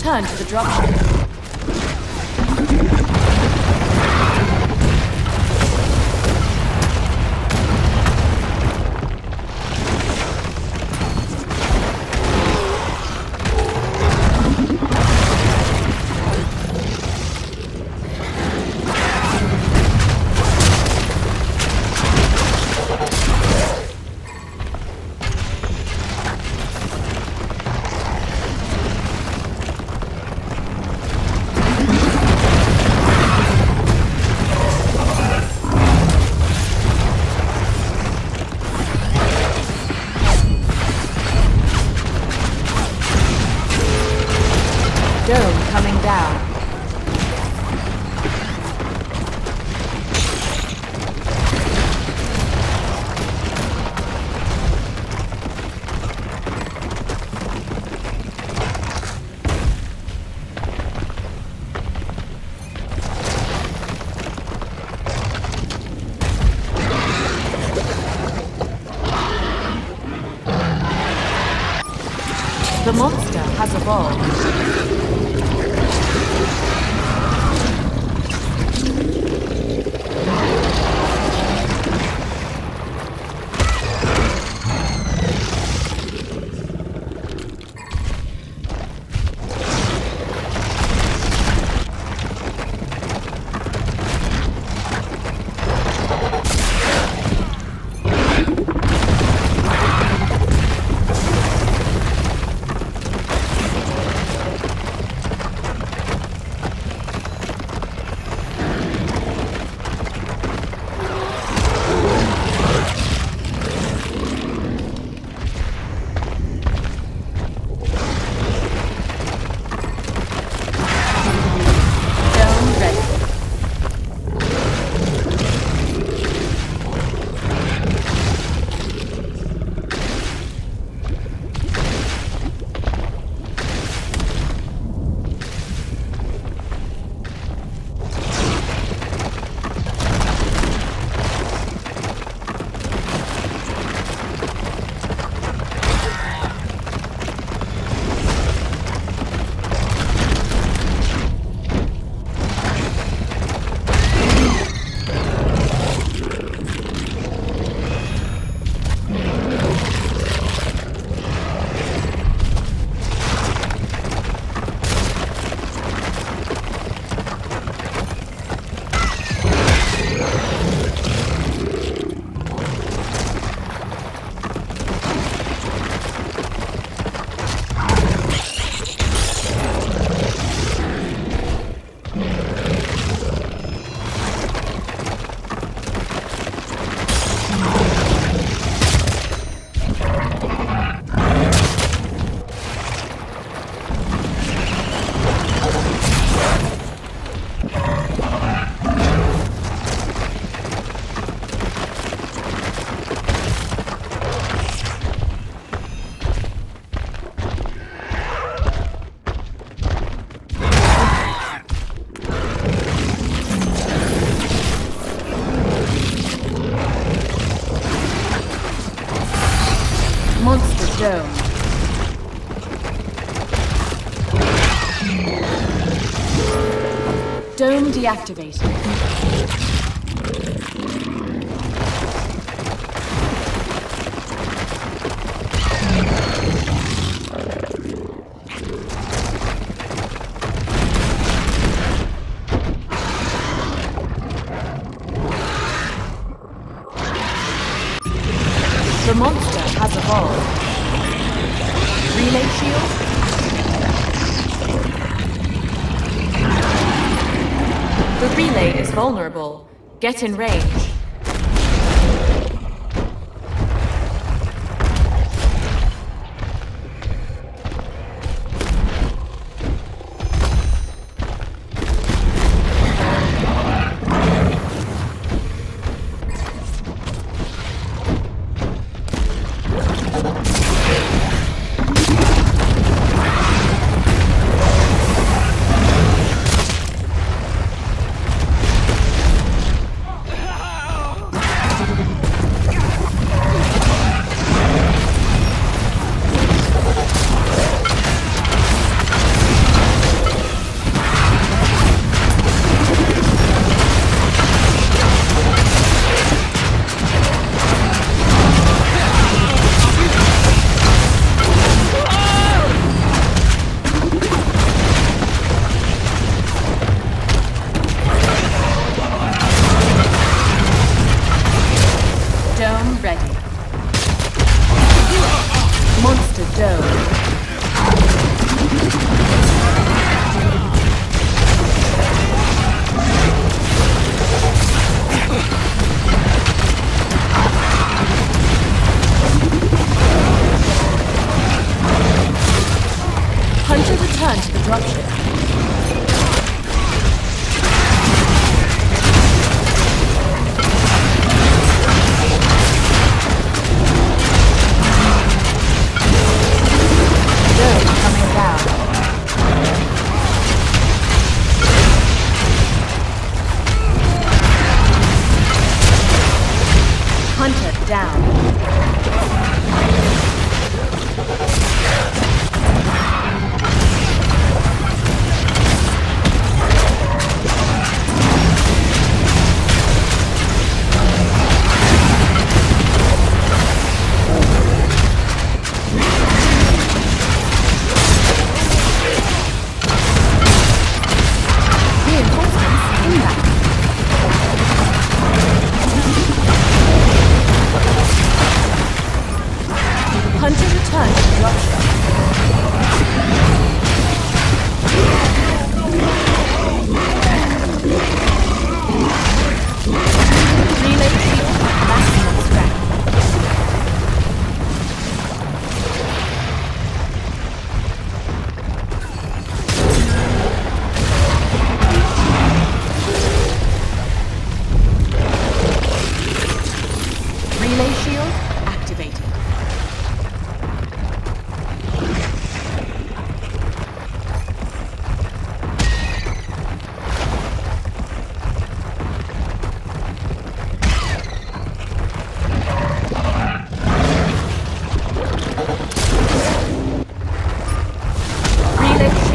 Returned to the dropship. Monster deactivated. Relay is vulnerable. Get in range. to return to Russia. Alex.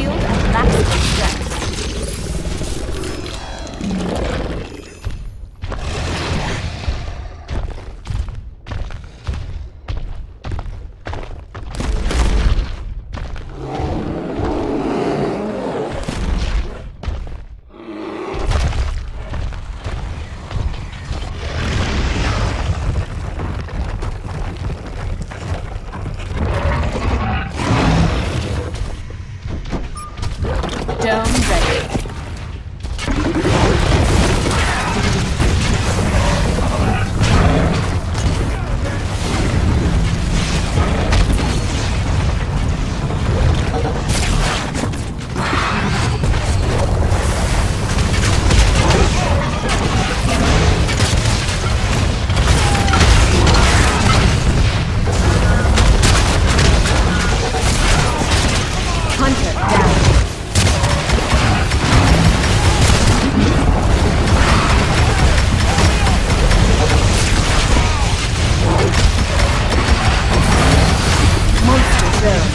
down.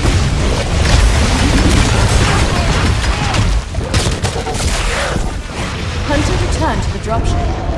Hunter returned to the dropship.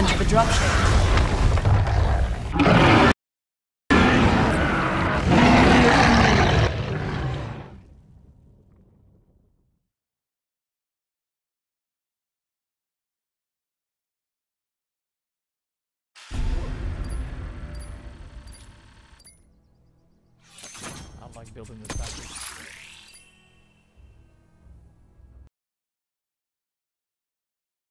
I to the dropship. like building this factory.